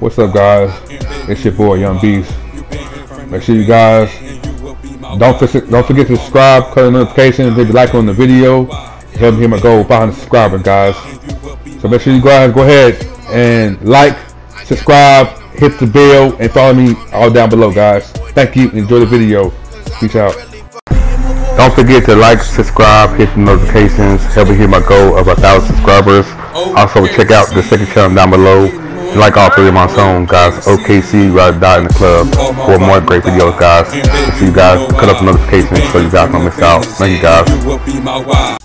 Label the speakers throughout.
Speaker 1: What's up, guys? It's your boy, Young Beast. Make sure you guys don't forget, don't forget to subscribe, cut the notifications, leave a like on the video. Help me hit my goal, 500 subscribers, guys. So make sure you guys go ahead and like, subscribe, hit the bell, and follow me all down below, guys. Thank you. Enjoy the video. Peace out. Don't forget to like, subscribe, hit the notifications, help me hit my goal of a thousand subscribers. Also check out the second channel down below. Like all three of my songs, guys. OKC Ride Dot in the Club for more great videos, guys. Sure you guys cut up notifications so you guys don't miss out. Thank you, guys.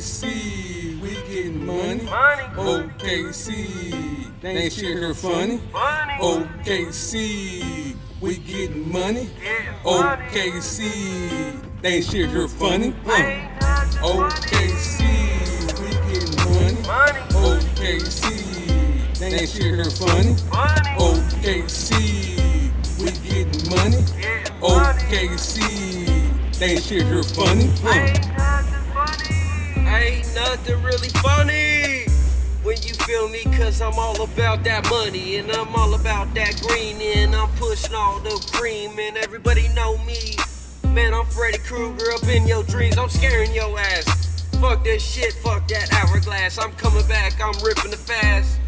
Speaker 2: OKC, we getting money.
Speaker 3: Money.
Speaker 2: OKC, they ain't shit here funny.
Speaker 3: Money.
Speaker 2: OKC, we getting money.
Speaker 3: Money.
Speaker 2: OKC, they ain't shit here funny.
Speaker 3: Ain't
Speaker 2: OKC, we getting money.
Speaker 3: Money.
Speaker 2: OKC, they ain't shit here funny.
Speaker 3: Money.
Speaker 2: OKC, we getting money. OKC, they ain't shit here funny.
Speaker 3: Nothing really funny. When you feel me, cause I'm all about that money and I'm all about that green and I'm pushing all the cream and everybody know me. Man, I'm Freddy Krueger up in your dreams, I'm scaring your ass. Fuck this shit, fuck that hourglass. I'm coming back, I'm ripping the fast.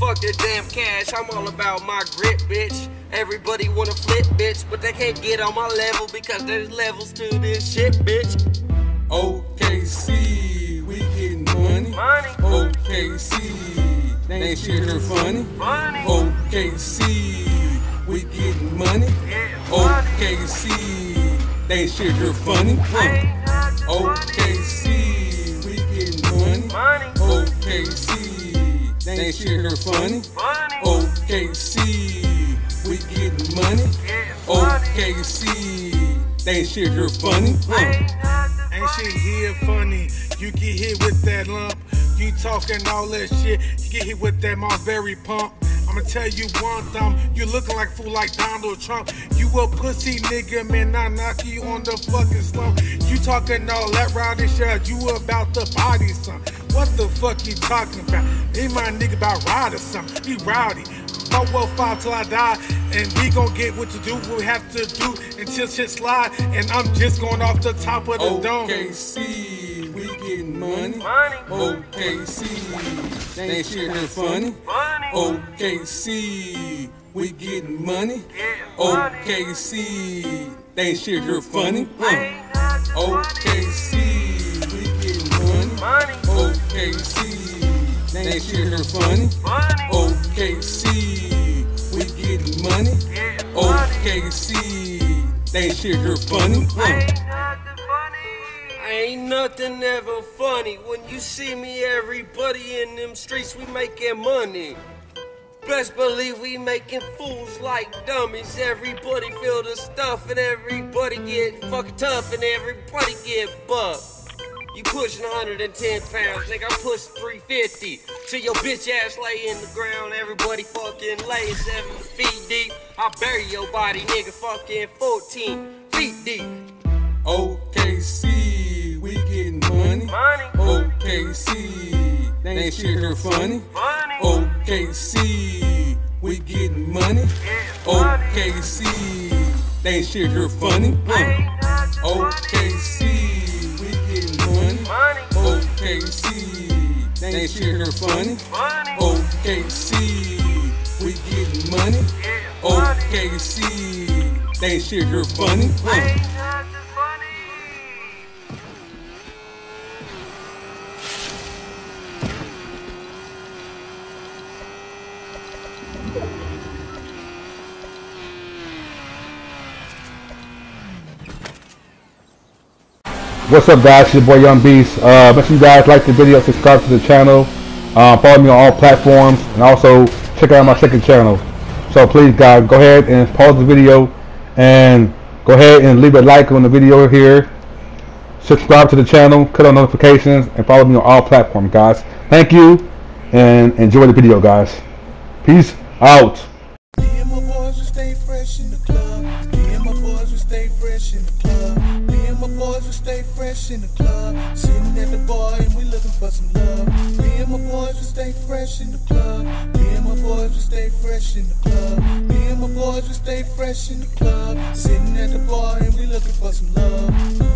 Speaker 3: Fuck the damn cash, I'm all about my grip, bitch. Everybody wanna flip, bitch, but they can't get on my level because there's levels to this shit, bitch.
Speaker 2: OKC, money.
Speaker 3: Money.
Speaker 2: OKC, they ain't shit here funny.
Speaker 3: Money.
Speaker 2: OKC, we getting money.
Speaker 3: Getting money.
Speaker 2: OKC, they ain't shit here funny.
Speaker 3: Ain't nothing funny.
Speaker 2: OKC, we getting money.
Speaker 3: Money.
Speaker 2: OKC, they ain't shit here funny.
Speaker 3: Money.
Speaker 2: OKC, we getting money.
Speaker 3: Getting money.
Speaker 2: OKC, they ain't shit here funny.
Speaker 3: Ain't nothing
Speaker 4: Ain't shit
Speaker 3: funny.
Speaker 4: here funny. You get hit with that lump. You talking all that shit. You get hit with that Mossberg pump. I'ma tell you one thing. You looking like fool like Donald Trump. You a pussy nigga, man. I knock you on the fucking slump. You talking all that rowdy shit. You about to body some. What the fuck you talking about? Ain't my nigga about ride or something. He rowdy. 415 till I die, and we gon' get what to do, what we have to do until shit slide. And I'm just going off the top of the dome.
Speaker 2: We money.
Speaker 3: Money.
Speaker 2: OKC, they ain't shit here funny.
Speaker 3: Money.
Speaker 2: OKC, we getting money.
Speaker 3: Getting.
Speaker 2: OKC, they ain't shit here funny.
Speaker 3: Ain't.
Speaker 2: OKC, we getting money.
Speaker 3: Money.
Speaker 2: OKC, they ain't shit here funny.
Speaker 3: Money.
Speaker 2: OKC, we getting money.
Speaker 3: Getting.
Speaker 2: OKC, they ain't shit here funny. Uh.
Speaker 3: Ain't nothing ever funny when you see me. Everybody in them streets, we making money. Best believe we making fools like dummies. Everybody feel the stuff and everybody get fucking tough and everybody get buffed. You pushing 110 pounds, nigga. I push 350. Till your bitch ass lay in the ground. Everybody fucking lay seven feet deep. I bury your body, nigga. Fucking 14 feet deep.
Speaker 2: OKC, money.
Speaker 3: Money.
Speaker 2: OKC, they ain't shit here funny.
Speaker 3: Money.
Speaker 2: OKC, we getting money.
Speaker 3: Money.
Speaker 2: OKC, they ain't shit here funny. Uh.
Speaker 3: Ain't.
Speaker 2: OKC, we getting money.
Speaker 3: Money.
Speaker 2: OKC, they ain't shit here funny.
Speaker 3: Money.
Speaker 2: OKC, we getting money.
Speaker 3: Getting money.
Speaker 2: OKC, they ain't shit here funny. Uh.
Speaker 3: Ain't nothing funny.
Speaker 1: What's up, guys? It's your boy Young Beast. Uh, make sure you guys like the video, subscribe to the channel, uh, follow me on all platforms, and also check out my second channel. So please, guys, go ahead and pause the video and go ahead and leave a like on the video here. Subscribe to the channel, click on notifications, and follow me on all platforms, guys. Thank you, and enjoy the video, guys. Peace out.
Speaker 5: Stay fresh in the club. Sitting at the bar and we looking for some love. Me and my boys will stay fresh in the club. Me and my boys will stay fresh in the club. Me and my boys will stay fresh in the club. Sitting at the bar and we looking for some love.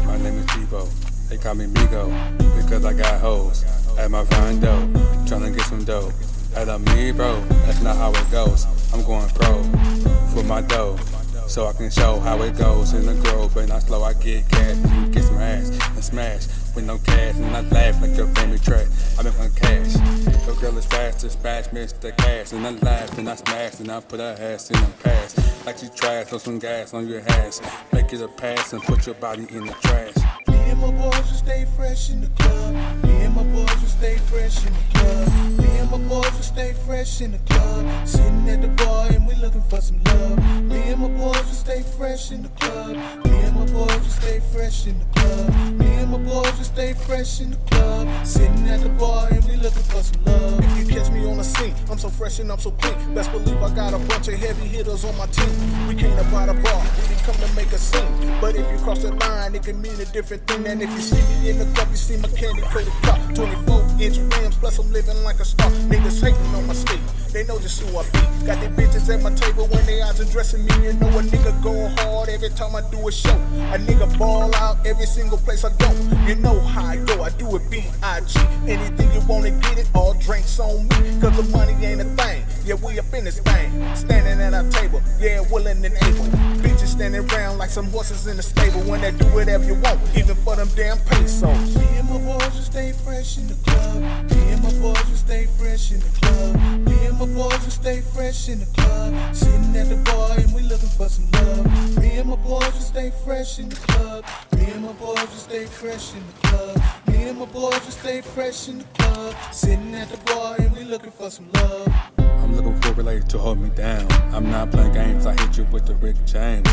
Speaker 2: My name is Debo. They call me Migo because I got hoes at my front Trying to get some dough. At a me, bro, that's not how it goes. I'm going pro for my dough, so I can show how it goes in the grove. But not slow, I get cash, get some ass and smash with no cash, and I laugh like your family track. I make my cash. Your girl is fast to smash, Mr. Cash, and I laugh and I smash and I put her ass in the past. Like you trash, throw some gas on your ass, make it a pass and put your body in the trash.
Speaker 5: Me and my boys will stay fresh in the club. Me and my boys will stay fresh in the club. Me and my boys will stay fresh in the club. Sitting at the bar and we looking for some love. Me and my boys stay fresh in the club. Me and my boys will stay fresh in the club. Me and my boys will stay fresh in the club. Sitting at the bar and we looking for some love.
Speaker 6: If you catch me on the scene, I'm so fresh and I'm so clean. Best believe I got a bunch of heavy hitters on my team. We came to buy the bar, we didn't come to make a scene. But if you cross the line, it can mean a different thing. And if you see me in the club, you see my candy coated car. 24 inch rims, plus I'm living like a star. Niggas hating on my state, they know just who I be. Got the bitches at my table when they eyes undressing me. You know a nigga going hard every time I do a show. A nigga ball out every single place I go. You know how I go, I do it B.I.G. Anything you wanna get it, all drinks on me. Cause the money ain't a thing. Yeah, we up in this thing. Standing at our table, yeah, willing and able. Bitches standing around like some horses in the stable when they do whatever you want, even for them damn pesos.
Speaker 5: Me and my boys will stay fresh in the club. Me and my boys will stay fresh in the club. Stay fresh in the club. Sitting at the bar and we looking for some love. Me and my boys will stay fresh in the club. Me and my boys will stay fresh in the club. Me and my boys will stay fresh in the club. Sitting at the bar and we looking for some love.
Speaker 2: I'm looking for a related to hold me down. I'm not playing games, I hit you with the Rick James.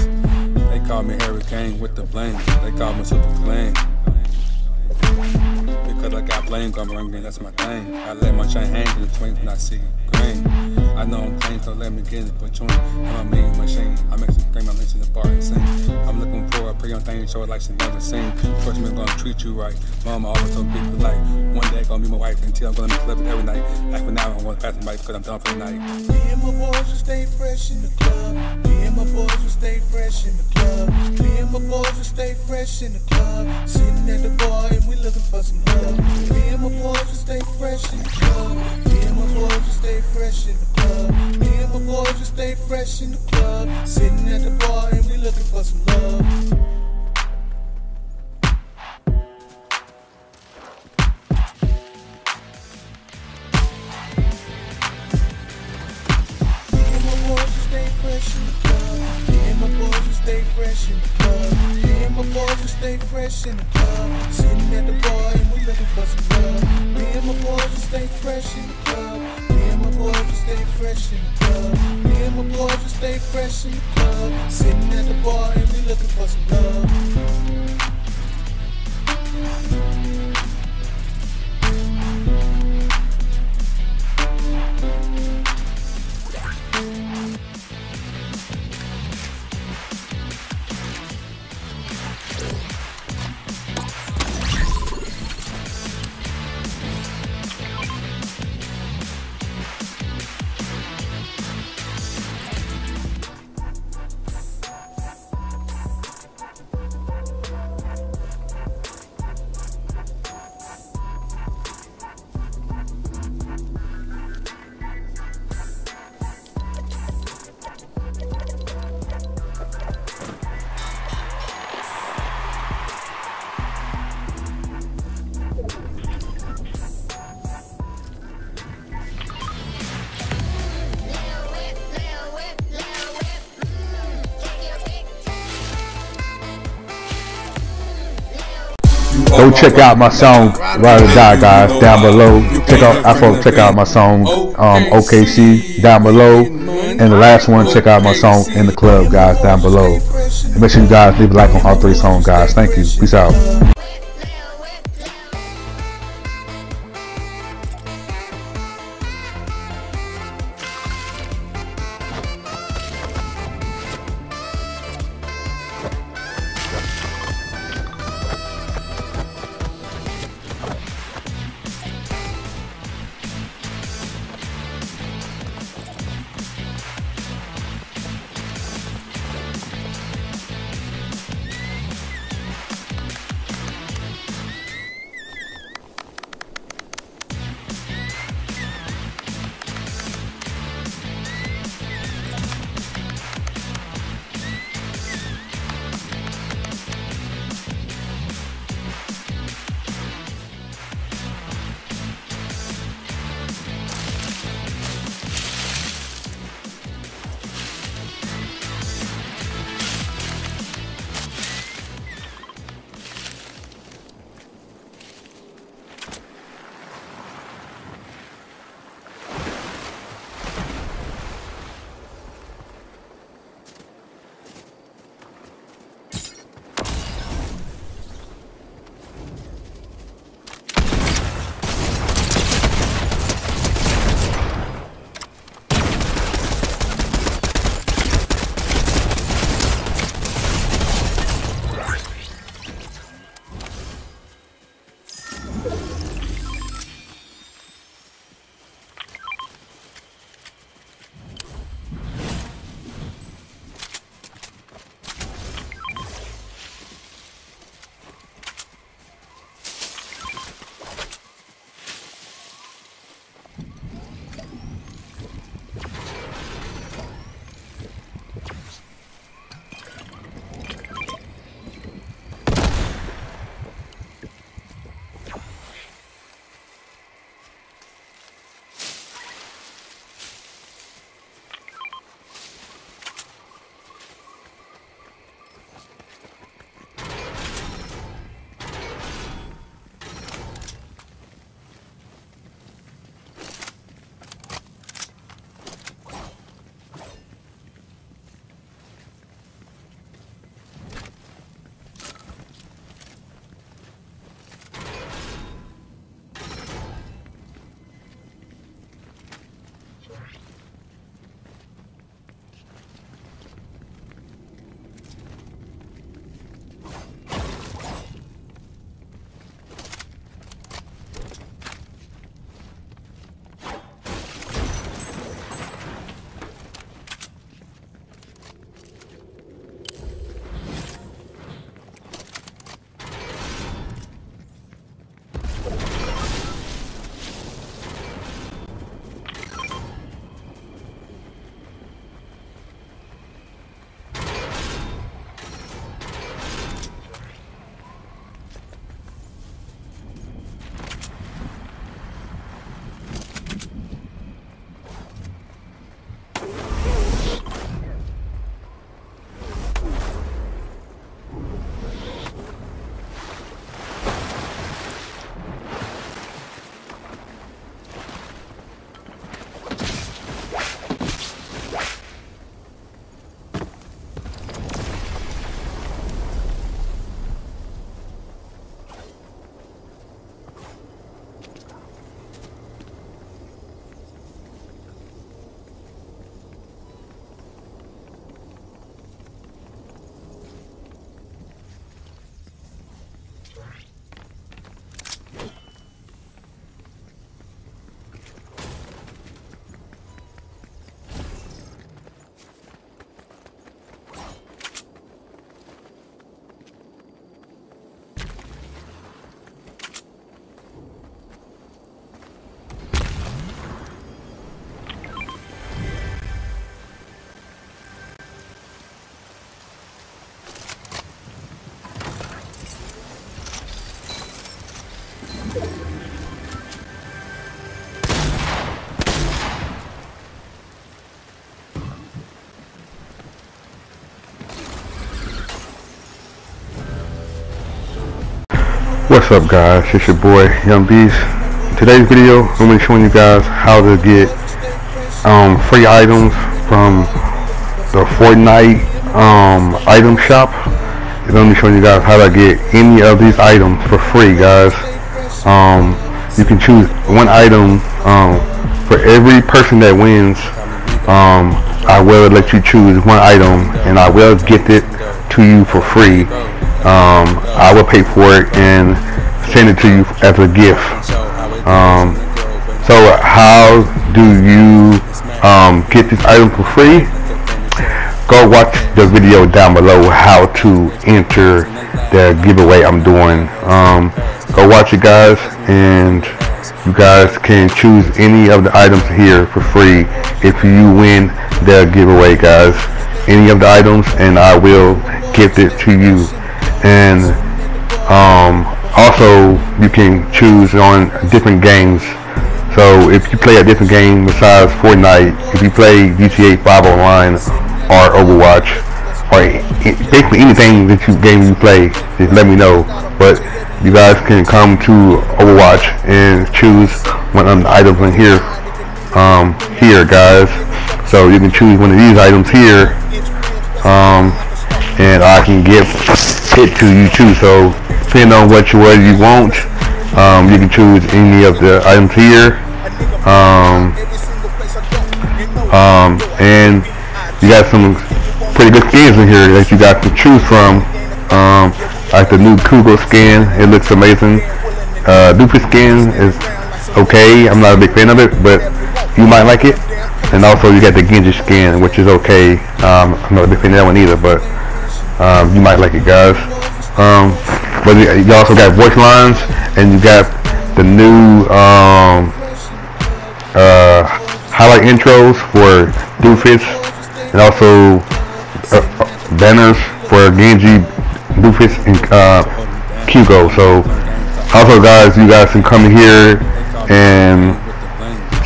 Speaker 2: They call me Hurricane with the bling. They call me Super Clean. Because I got blame going ringing, that's my thing. I let my chain hang in the twink when I see green. I know I'm playing, so let me get it between. I'm a mean machine. I make some scream, I to the bar and sing. I'm looking for a pretty young thing, show it like she never seen. Trust me, I'm gonna treat you right. Mama always told me polite. One day, gonna be my wife until I'm gonna be clubbing every night. Like for now, I wanna pass my because I'm done for the night.
Speaker 5: Me and my boys will stay fresh in the club. Me and my boys will stay fresh in the club. Me and my boys will stay fresh in the club. Sitting at the bar and we looking for some love. Me and my boys will stay fresh in the club. Fresh in the club. Sitting at the bar
Speaker 7: Check out my song Ride or Die, guys, down below. Check out I also check out my song um, OKC down below. And the last one, check out my song In the Club, guys, down below. And make sure you guys leave a like on all three songs, guys. Thank you. Peace out.
Speaker 1: What's up guys, it's your boy Young Beast. Today's video, I'm going to be showing you guys how to get um, free items from the Fortnite um, item shop. I'm going to be showing you guys how to get any of these items for free guys. Um, you can choose one item um, for every person that wins. Um, I will let you choose one item and I will get it to you for free um, I will pay for it and send it to you as a gift. Um, so how do you um, get this item for free? Go watch the video down below how to enter the giveaway I'm doing. Um, go watch it guys and you guys can choose any of the items here for free if you win the giveaway guys. Any of the items and I will gift it to you and um, also you can choose on different games. So if you play a different game besides Fortnite if you play GTA 5 online or Overwatch or basically anything that you game you play just let me know. But you guys can come to Overwatch and choose one of the items in here um, here guys. So you can choose one of these items here um, and I can give it to you too. So depending on what you what you want, um, you can choose any of the items here. Um, um, and you got some pretty good skins in here that you got to choose from. Um, like the new Kugel skin, it looks amazing. Uh, Doomfist skin is okay. I'm not a big fan of it, but you might like it. And also you got the Genji skin, which is okay. Um, I'm not a big fan of that one either, but um, you might like it, guys. Um, but you also got voice lines, and you got the new um, uh, highlight intros for Doomfist, and also uh, banners for Genji, Doomfist, and uh, Kugel. So also, guys, you guys can come here and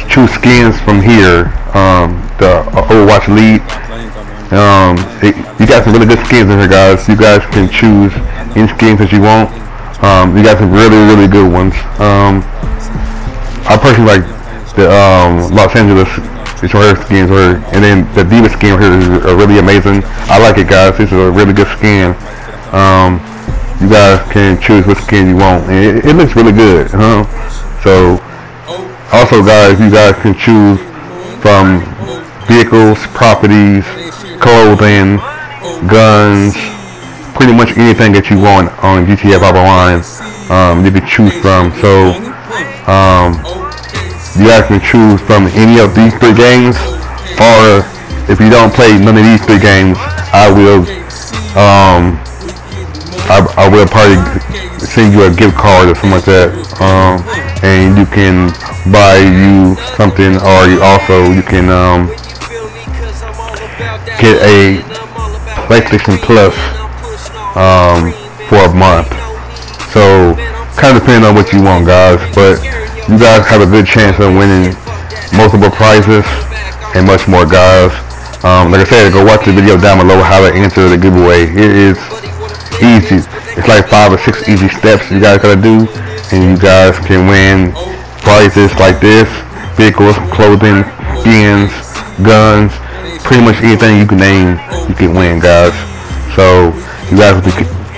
Speaker 1: choose skins from here. Um, the Overwatch Elite um, it, you got some really good skins in here, guys. You guys can choose any skins that you want. Um, you got some really, really good ones. Um, I personally like the um, Los Angeles it's her skins, or and then the D.Va skin here is really amazing. I like it, guys. This is a really good skin. Um, you guys can choose which skin you want, and it, it looks really good. Huh? So, also, guys, you guys can choose from vehicles, properties, clothing, guns, pretty much anything that you want on GTA 5 Online, um, you can choose from. So, um, you guys can choose from any of these three games, or if you don't play none of these three games, I will, um, I, I will probably send you a gift card or something like that, um, and you can buy you something, or you also you can um, get a PlayStation Plus um, for a month. So kind of depending on what you want, guys. But you guys have a good chance of winning multiple prizes and much more, guys. Um, like I said, go watch the video down below how to enter the giveaway. It is easy. It's like five or six easy steps you guys gotta do, and you guys can win prizes like this: vehicles, clothing, skins, guns, pretty much anything you can name, you can win, guys. So you guys will be,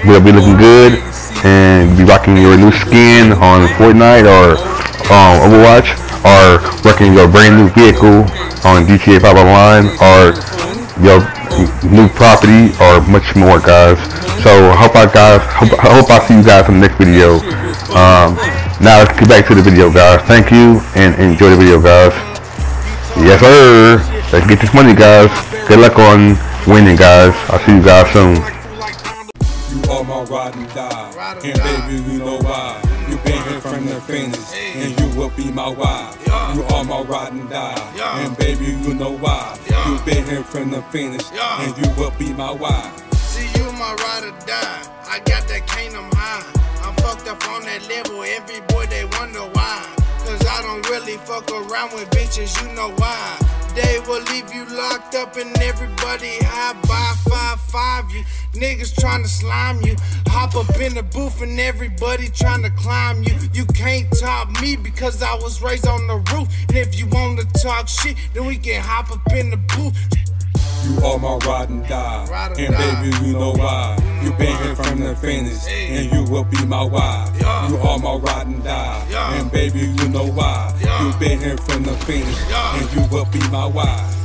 Speaker 1: will be looking good and be rocking your new skin on Fortnite or um, Overwatch, or rocking your brand new vehicle on GTA 5 Online, or your new property, or much more, guys. So hope I guys, hope, I hope I see you guys in the next video. Um, now let's get back to the video, guys. Thank you and enjoy the video, guys. Yes, sir. Let's get this money, guys. Good luck on winning, guys. I'll see you guys soon.
Speaker 2: You are my ride and die, and baby, you know why. You been here from the Phoenix, and you will be my wife. You are my ride and die, and baby, you know why. You been here from the Phoenix, and you will be my wife.
Speaker 8: See you my ride or die. I got that cane, I'm high. I'm fucked up on that level. Every boy they wonder why. Cause I don't really fuck around with bitches, you know why. Day will leave you locked up and everybody high by five five you. Niggas trying to slime you. Hop up in the booth and everybody trying to climb you. You can't top me because I was raised on the roof. And if you wanna talk shit, then we can hop up in the booth.
Speaker 2: You are my ride and die.
Speaker 8: Ride or
Speaker 2: and
Speaker 8: die.
Speaker 2: baby, you know why. You been here from the finish, and you will be my wife. You are my ride and die. And baby, you know why. You been here from the finish, and you will be my wife.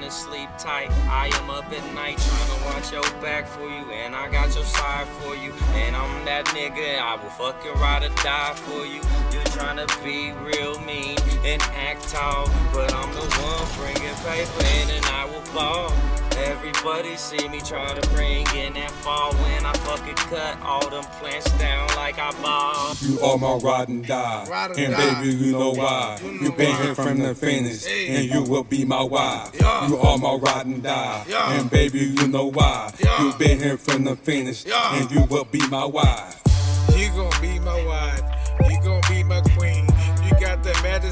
Speaker 3: Trying to sleep tight, I am up at night trying to watch your back for you. And I got your side for you. And I'm that nigga, I will fucking ride or die for you. You're trying to be real mean and act tall. But I'm the one bringing paper in and I will ball. Everybody see me try to bring in that fall when I fucking cut all them plants down like I ball.
Speaker 2: You are my ride and die.
Speaker 8: Ride or
Speaker 2: and
Speaker 8: die.
Speaker 2: baby, you know why.
Speaker 8: You know
Speaker 2: You been
Speaker 8: why.
Speaker 2: here from the finish,
Speaker 8: Hey.
Speaker 2: and you will be my wife.
Speaker 8: Yeah.
Speaker 2: You are my ride and die.
Speaker 8: Yeah.
Speaker 2: And baby, you know why.
Speaker 8: Yeah.
Speaker 2: You been here from the finish,
Speaker 8: Yeah.
Speaker 2: and you will be my wife.
Speaker 4: You gon' be my wife.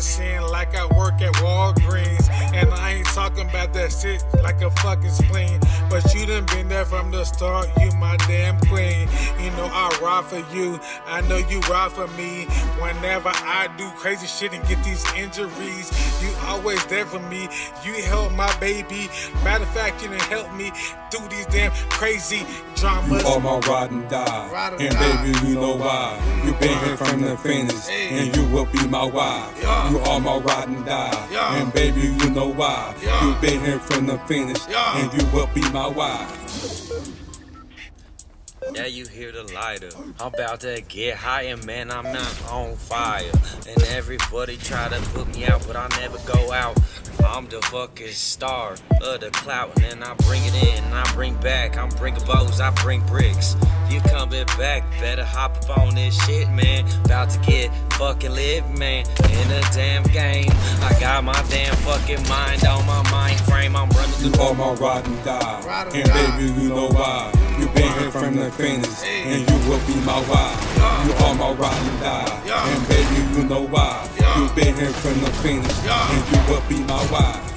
Speaker 4: The like I work at Walgreens. And I ain't talking about that shit like a fucking spleen. But you done been there from the start. You my damn queen. You know I ride for you. I know you ride for me. Whenever I do crazy shit and get these injuries, you always there for me. You help my baby. Matter of fact, you done help me through these damn crazy dramas.
Speaker 2: You are my ride and die.
Speaker 8: Ride or
Speaker 2: and
Speaker 8: die.
Speaker 2: baby, you know why. You been here from the finish,
Speaker 8: Hey.
Speaker 2: and you will be my wife.
Speaker 8: Yeah.
Speaker 2: You are my ride and die.
Speaker 8: Yeah.
Speaker 2: And baby, you know why.
Speaker 8: Yeah.
Speaker 2: You been here from the finish,
Speaker 8: Yeah.
Speaker 2: and you will be my wife.
Speaker 3: Yeah, you hear the lighter. I'm about to get high and man. I'm not on fire. And everybody try to put me out, but I never go out. I'm the fucking star of the clout, and then I bring it in, and I bring back. I'm bringing bows, I bring bricks. You coming back, better hop up on this shit, man. About to get fucking lit, man. In a damn game, I got my damn fucking mind on my mind frame. I'm running through
Speaker 2: You are my ride and die.
Speaker 8: Ride or
Speaker 2: and
Speaker 8: die.
Speaker 2: baby, you know why. You been here from the finish, and you will be my wife. You are my ride and die. And baby, you know why. You been here from the finish, and you will be my wife.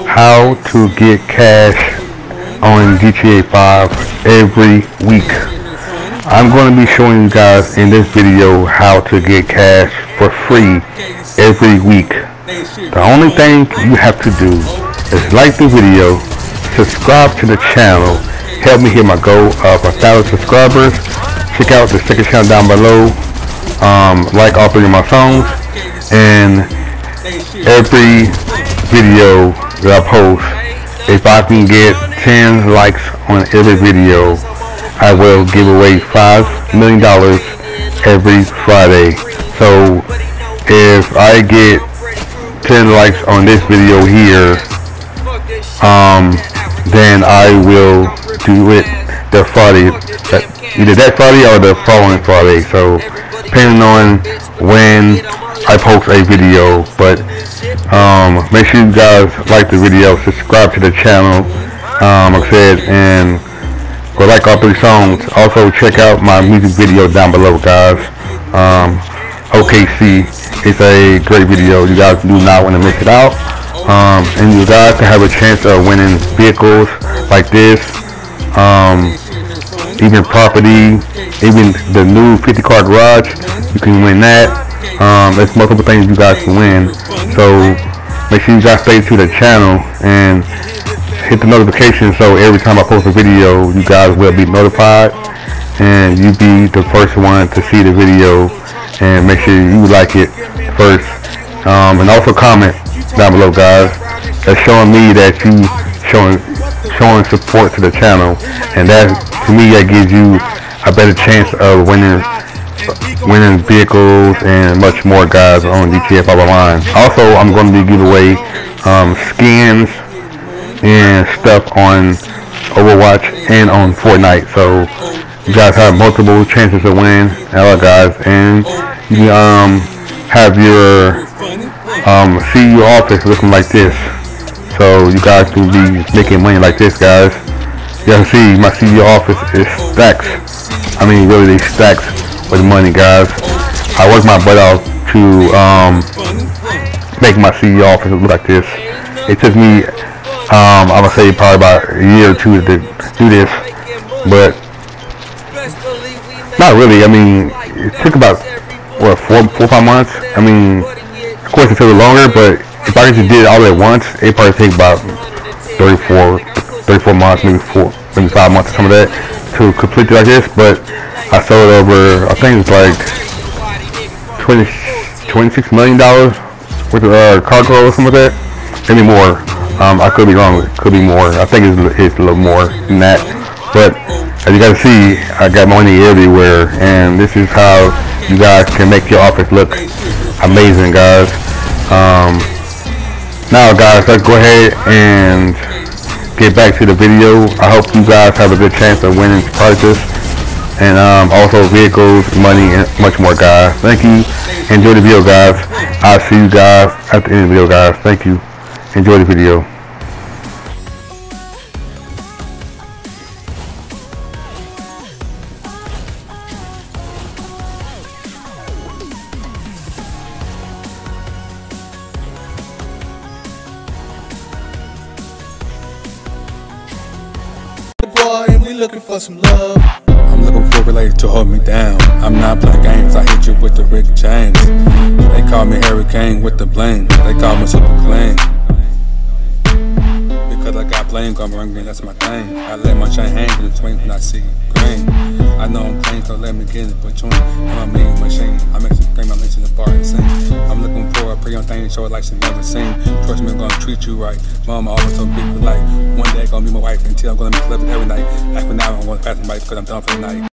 Speaker 1: How to get cash on GTA 5 every week. I'm going to be showing you guys in this video how to get cash for free every week. The only thing you have to do is like the video, subscribe to the channel, help me hit my goal of a thousand subscribers. Check out the second channel down below. Um, like all three of my songs and every video I post, if I can get 10 likes on every video, I will give away $5 million every Friday. So if I get 10 likes on this video here, um, then I will do it the Friday, either that Friday or the following Friday. So depending on when I post a video, but um, make sure you guys like the video, subscribe to the channel, um, like I said, and go like all three songs. Also check out my music video down below, guys. Um, OKC is a great video. You guys do not want to miss it out. Um, and you guys can have a chance of winning vehicles like this. Um, even property, even the new 50 car garage, you can win that. Um, there's multiple things you guys can win. So make sure you guys stay to the channel and hit the notification so every time I post a video, you guys will be notified and you be the first one to see the video and make sure you like it first. Um, and also comment down below guys. That's showing me that you showing showing support to the channel and that to me that gives you a better chance of winning winning vehicles and much more guys on 5 Online. Also, I'm going to be giving away um, skins and stuff on Overwatch and on Fortnite. So you guys have multiple chances to win. Hello guys, and you um have your um CEO office looking like this. So you guys will be making money like this, guys. You can see my CEO office is stacks. I mean, really, they stacks with money, guys. I work my butt off to um, make my CEO office look like this. It took me, um, I'm gonna say probably about a year or two to do this, but not really. I mean, it took about what four, four, five months. I mean, of course it took longer, but if I just did it all at once, it probably take about 34, 34 months, maybe four, maybe five months some of that to complete it like this. But I sold over, I think it's like 20, 26 million dollars worth of uh, cargo or something like that. Maybe more. Um, I could be wrong. It could be more. I think it's, it's a little more than that. But as you guys see, I got money everywhere, and this is how you guys can make your office look amazing, guys. Um, now guys let's go ahead and get back to the video I hope you guys have a good chance of winning prizes and um, also vehicles money and much more guys. Thank you. Enjoy the video guys. I'll see you guys at the end of the video guys. Thank you. Enjoy the video
Speaker 2: Bling. They call me Super Clean. Because I got bling on my ring, that's my thing. I let my chain hang in the twink when I see green. I know I'm clean, so let me get in between. I'm a mean machine. I make some scream, I make the bar and sing. I'm looking for a pretty young thing, show it like she never seen. Trust me, I'm gonna treat you right. Mama always told me, like, one day I'm gonna be my wife until I'm gonna be clubbing every night. After now, I'm gonna pass the mic because I'm done for the night.